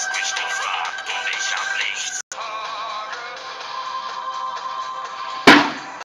switched to fly.